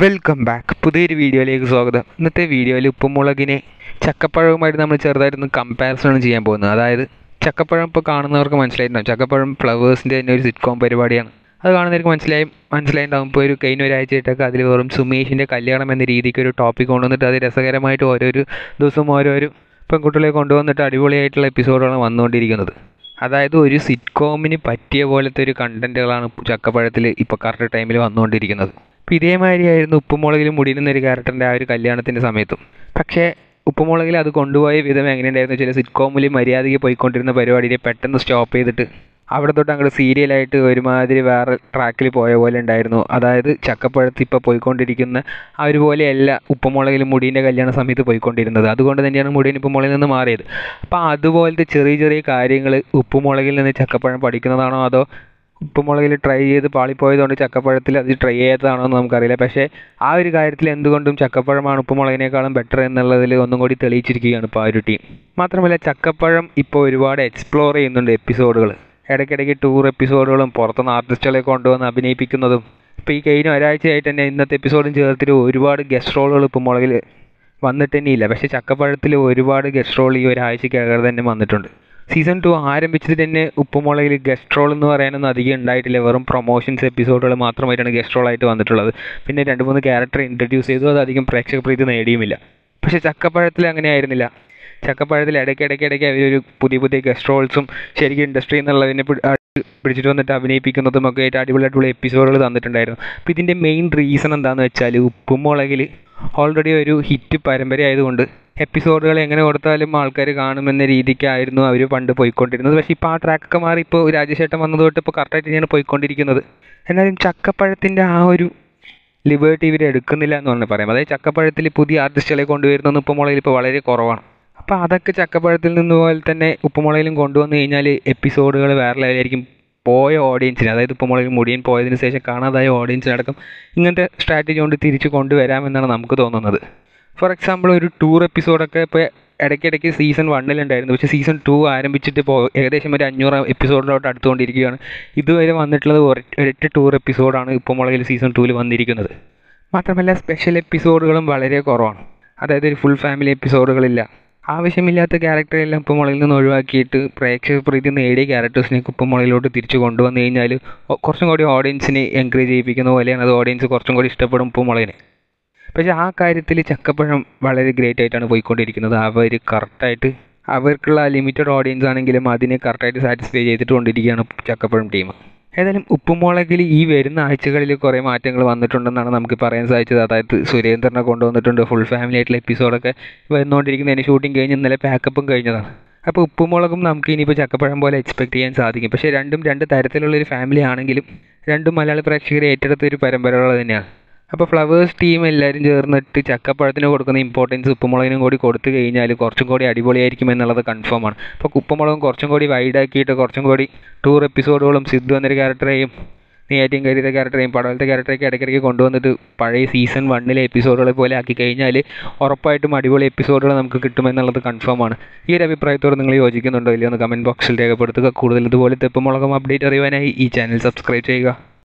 Welcome back പുതിയൊരു വീഡിയോയിലേക്ക് സ്വാഗതം. ഇന്നത്തെ വീഡിയോയിൽ ഉപ്പുമുളകിനെ ചക്കപ്പഴവുമായിട്ട് നമ്മൾ ചെറുതായിട്ടൊന്ന് കമ്പാരിസൺ ചെയ്യാൻ പോകുന്നത്. അതായത് ചക്കപ്പഴം ഇപ്പോൾ കാണുന്നവർക്ക് മനസ്സിലായിട്ടുണ്ടാവും. ചക്കപ്പഴം ഫ്ലവേഴ്സിന്റെ തന്നെ ഒരു സിറ്റ്കോം പരിപാടിയാണ്. അത് കാണുന്നവർക്ക് മനസ്സിലായി മനസ്സിലായിട്ടുണ്ടാകും ഇപ്പോൾ ഒരു കഴിഞ്ഞ ഒരാഴ്ചയായിട്ടൊക്കെ അതിൽ വെറും സുമേഷിന്റെ കല്യാണം എന്ന രീതിക്ക് ഒരു ടോപ്പിക് കൊണ്ടുവന്നിട്ട് അത് രസകരമായിട്ട് ഓരോരു ദിവസവും ഓരോരു പെൺകുട്ടികളെ കൊണ്ടുവന്നിട്ട് അടിപൊളിയായിട്ടുള്ള എപ്പിസോഡുകളാണ് വന്നുകൊണ്ടിരിക്കുന്നത്. അതായത് ഒരു സിറ്റ്കോമിന് പറ്റിയ പോലത്തെ ഒരു കണ്ടന്റുകളാണ് ചക്കപ്പഴത്തിൽ ഇപ്പോൾ കറക്റ്റ് ടൈമിൽ വന്നുകൊണ്ടിരിക്കുന്നത്. അപ്പോൾ ഇതേമാതിരിയായിരുന്നു ഉപ്പുമുളകിലും മുടിയിലും ഒരു ക്യാരക്ടറിന്റെ ആ ഒരു കല്യാണത്തിന്റെ സമയത്തും. പക്ഷേ ഉപ്പുമുളകിൽ അത് കൊണ്ടുപോയ വിധം എങ്ങനെയുണ്ടായിരുന്നു ചില സിറ്റ്കോമിൽ മര്യാദയ്ക്ക് പോയിക്കൊണ്ടിരുന്ന പരിപാടിയെ പെട്ടെന്ന് സ്റ്റോപ്പ് ചെയ്തിട്ട് അവിടെ തൊട്ട് അങ്ങോട്ട് സീരിയലായിട്ട് ഒരുമാതിരി വേറെ ട്രാക്കിൽ പോയ പോലെ ഉണ്ടായിരുന്നു. അതായത് ചക്കപ്പഴത്ത് ഇപ്പോൾ പോയിക്കൊണ്ടിരിക്കുന്ന ആ ഒരു പോലെയല്ല ഉപ്പുമുളകിൽ മുടീന്റെ കല്യാണ സമയത്ത് പോയിക്കൊണ്ടിരുന്നത്. അതുകൊണ്ട് തന്നെയാണ് മുടീൻ ഉപ്പുമുളകിൽ നിന്ന് മാറിയത്. അപ്പോൾ അതുപോലത്തെ ചെറിയ ചെറിയ കാര്യങ്ങൾ ഉപ്പുമുളകിൽ നിന്ന് ചക്കപ്പഴം പഠിക്കുന്നതാണോ അതോ ഉപ്പുമുളകിൽ ട്രൈ ചെയ്ത് പാളിപ്പോയതുകൊണ്ട് ചക്കപ്പഴത്തിൽ അത് ട്രൈ ചെയ്യാത്തതാണോ എന്ന് നമുക്കറിയില്ല. പക്ഷേ ആ ഒരു കാര്യത്തിൽ എന്തുകൊണ്ടും ചക്കപ്പഴമാണ് ഉപ്പുമുളകിനേക്കാളും ബെറ്റർ എന്നുള്ളതിൽ ഒന്നും കൂടി തെളിയിച്ചിരിക്കുകയാണ് ഇപ്പോൾ ആ ഒരു ടീം മാത്രമല്ല ചക്കപ്പഴം ഇപ്പോൾ ഒരുപാട് എക്സ്പ്ലോർ ചെയ്യുന്നുണ്ട് എപ്പിസോഡുകൾ ഇടയ്ക്കിടയ്ക്ക് ടൂർ എപ്പിസോഡുകളും പുറത്തുനിന്ന് ആർട്ടിസ്റ്റുകളെ കൊണ്ടുവന്ന് അഭിനയിപ്പിക്കുന്നതും. ഇപ്പോൾ ഈ കഴിഞ്ഞ ഒരാഴ്ചയായിട്ട് തന്നെ ഇന്നത്തെ എപ്പിസോഡും ചേർത്തിട്ട് ഒരുപാട് ഗസ്റ്റ് റോളുകൾ ഉപ്പുമുളകിൽ മുളകിൽ വന്നിട്ട് തന്നെയില്ല. പക്ഷേ ചക്കപ്പഴത്തിൽ ഒരുപാട് ഗസ്റ്റ് റോൾ ഈ ഒരാഴ്ചക്കകം തന്നെ വന്നിട്ടുണ്ട്. സീസൺ ടു ആരംഭിച്ചിട്ട് തന്നെ ഉപ്പുമുളകിൽ ഗസ്റ്റ് റോൾ എന്ന് പറയാനൊന്നും അധികം ഉണ്ടായിട്ടില്ല. വെറും പ്രൊമോഷൻസ് എപ്പിസോഡുകൾ മാത്രമായിട്ടാണ് ഗസ്റ്റ് റോൾ ആയിട്ട് വന്നിട്ടുള്ളത്. പിന്നെ രണ്ട് മൂന്ന് ക്യാരക്ടർ ഇൻട്രൊഡ്യൂസ് ചെയ്തു. അത് അധികം പ്രേക്ഷക പ്രീതി നേടിയുമില്ല. പക്ഷേ ചക്കപ്പഴത്തിൽ അങ്ങനെ ആയിരുന്നില്ല. ചക്കപ്പഴത്തിൽ ഇടയ്ക്കിടയ്ക്ക് ഇടയ്ക്ക് അവരൊരു പുതിയ പുതിയ ഗസ്റ്റ് റോൾസും ശരിക്കും ഇൻഡസ്ട്രി എന്നുള്ളതിനെ പിടിച്ചിട്ട് വന്നിട്ട് അഭിനയിപ്പിക്കുന്നതും ഒക്കെ ആയിട്ട് അടിപൊളി അടിപൊളി എപ്പിസോഡുകൾ തന്നിട്ടുണ്ടായിരുന്നു. അപ്പോൾ ഇതിന്റെ മെയിൻ റീസൺ എന്താണെന്ന് വെച്ചാൽ ഉപ്പുമുളകിൽ ഓൾറെഡി ഒരു ഹിറ്റ് പരമ്പര ആയതുകൊണ്ട് എപ്പിസോഡുകൾ എങ്ങനെ കൊടുത്താലും ആൾക്കാർ കാണുമെന്ന രീതിക്കായിരുന്നു അവർ പണ്ട് പോയിക്കൊണ്ടിരുന്നത്. പക്ഷേ ഇപ്പോൾ ആ ട്രാക്കൊക്കെ മാറി ഇപ്പോൾ രാജശേട്ടൻ വന്നത് തൊട്ട് ഇപ്പോൾ കറക്റ്റായിട്ട് തന്നെയാണ് പോയിക്കൊണ്ടിരിക്കുന്നത്. എന്നാലും ചക്കപ്പഴത്തിന്റെ ആ ഒരു ലിബേർട്ടി ഇവർ എടുക്കുന്നില്ല എന്ന് പറഞ്ഞ് പറയാം. അതായത് ചക്കപ്പഴത്തിൽ പുതിയ ആർട്ടിസ്റ്റുകളെ കൊണ്ടുവരുന്നതെന്ന് ഉപ്പുമുളയിൽ ഇപ്പോൾ വളരെ കുറവാണ്. അപ്പോൾ അതൊക്കെ ചക്കപ്പഴത്തിൽ നിന്ന് പോലെ തന്നെ ഉപ്പുമുളയിലും കൊണ്ടുവന്നു കഴിഞ്ഞാൽ എപ്പിസോഡുകൾ വേറെ ലെവലായിരിക്കും പോയ ഓഡിയൻസിന് അതായത് ഉപ്പുമുളയിൽ മുടിയൻ പോയതിന് ശേഷം കാണാതായ ഓഡിയൻസിനടക്കം ഇങ്ങനത്തെ സ്ട്രാറ്റജി കൊണ്ട് തിരിച്ച് കൊണ്ടുവരാമെന്നാണ് നമുക്ക് തോന്നുന്നത്. ഫോർ എക്സാമ്പിൾ ഒരു ടൂർ എപ്പിസോഡൊക്കെ ഇപ്പോൾ ഇടയ്ക്കിടയ്ക്ക് സീസൺ വണ്ണിലുണ്ടായിരുന്നു പക്ഷേ സീസൺ ടു ആരംഭിച്ചിട്ട് ഇപ്പോൾ ഏകദേശം ഒരു അഞ്ഞൂറ് എപ്പിസോഡിലോട്ട് അടുത്തുകൊണ്ടിരിക്കുകയാണ്. ഇതുവരെ വന്നിട്ടുള്ളത് ഒരൊറ്റ ടൂർ എപ്പിസോഡാണ് ഇപ്പോൾ മുളകിൽ സീസൺ ടൂവിൽ വന്നിരിക്കുന്നത്. മാത്രമല്ല സ്പെഷ്യൽ എപ്പിസോഡുകളും വളരെ കുറവാണ്. അതായത് ഒരു ഫുൾ ഫാമിലി എപ്പിസോഡുകളില്ല ആവശ്യമില്ലാത്ത ക്യാരക്ടറെല്ലാം ഇപ്പോൾ മുളയിൽ നിന്ന് ഒഴിവാക്കിയിട്ട് പ്രേക്ഷക പ്രീതി നേടിയ ക്യാരക്ടേഴ്സിനെ ഇപ്പോൾ മുളയിലോട്ട് തിരിച്ചു കൊണ്ടുവന്നു കഴിഞ്ഞാൽ കുറച്ചും കൂടി ഓഡിയൻസിനെ എൻകറേജ് ചെയ്യിപ്പിക്കുന്ന പോലെയാണ്. അത് ഓഡിയൻസ് കുറച്ചും കൂടി ഇഷ്ടപ്പെടും ഇപ്പോൾ മുളകിനെ. പക്ഷേ ആ കാര്യത്തിൽ ചക്കപ്പഴം വളരെ ഗ്രേറ്റ് ആയിട്ടാണ് പോയിക്കൊണ്ടിരിക്കുന്നത്. അവർ കറക്റ്റായിട്ട് അവർക്കുള്ള ലിമിറ്റഡ് ഓഡിയൻസ് ആണെങ്കിലും അതിനെ കറക്റ്റായിട്ട് സാറ്റിസ്ഫൈ ചെയ്തിട്ട് കൊണ്ടിരിക്കുകയാണ് ചക്കപ്പഴം ടീം ഏതായാലും ഉപ്പുമുളകിൽ ഈ വരുന്ന ആഴ്ചകളിൽ കുറേ മാറ്റങ്ങൾ വന്നിട്ടുണ്ടെന്നാണ് നമുക്ക് പറയാൻ സാധിച്ചത്. അതായത് സുരേന്ദ്രനെ കൊണ്ടുവന്നിട്ടുണ്ട് ഫുൾ ഫാമിലി ആയിട്ടുള്ള എപ്പിസോഡൊക്കെ വന്നുകൊണ്ടിരിക്കുന്നതിന് ഷൂട്ടിംഗ് കഴിഞ്ഞ് ഇന്നലെ പാക്കപ്പും കഴിഞ്ഞതാണ്. അപ്പോൾ ഉപ്പുമുളകും നമുക്ക് ഇനിയിപ്പോൾ ചക്കപ്പഴം പോലെ എക്സ്പെക്ട് ചെയ്യാൻ സാധിക്കും. പക്ഷേ രണ്ടും രണ്ട് തരത്തിലുള്ള ഒരു ഫാമിലി ആണെങ്കിലും രണ്ടും മലയാള പ്രേക്ഷകരെ ഏറ്റെടുത്ത ഒരു പരമ്പരകൾ തന്നെയാണ്. അപ്പോൾ ഫ്ലവേഴ്സ് ടീം എല്ലാവരും ചേർന്നിട്ട് ചക്കപ്പഴത്തിന് കൊടുക്കുന്ന ഇമ്പോർട്ടൻസ് ഉപ്പുമുളകിനും കൂടി കൊടുത്തു കഴിഞ്ഞാൽ കുറച്ചും കൂടി അടിപൊളിയായിരിക്കും എന്നുള്ളത് കൺഫേം ആണ്. അപ്പോൾ ഉപ്പുമുളകും കുറച്ചും കൂടി വൈഡാക്കിയിട്ട് കുറച്ചും കൂടി ടൂർ എപ്പിസോഡുകളും സിദ്ധു എന്നൊരു ക്യാരക്ടറേയും നെയ്യാറ്റിയും കരുത ക്യാരക്ടറെയും പടവലത്തെ ക്യാരക്ടറൊക്കെ ഇടയ്ക്കിടയ്ക്ക് കൊണ്ടുവന്നിട്ട് പഴയ സീസൺ വണ്ണിലെ എപ്പിസോഡുകളെ പോലെ ആക്കി കഴിഞ്ഞാൽ ഉറപ്പായിട്ടും അടിപൊളി എപ്പിസോഡുകൾ നമുക്ക് കിട്ടുമെന്നുള്ളത് കൺഫേം ആണ്. ഈ ഒരു അഭിപ്രായത്തോട് നിങ്ങൾ യോജിക്കുന്നുണ്ടോ? ഇല്ലയോ എന്ന് കമന്റ് ബോക്സിൽ രേഖപ്പെടുത്തുക. കൂടുതൽ ഇതുപോലത്തെ ഉപ്പുമുളകും അപ്ഡേറ്റ് അറിയുവാനായി ഈ ചാനൽ സബ്സ്ക്രൈബ് ചെയ്യുക.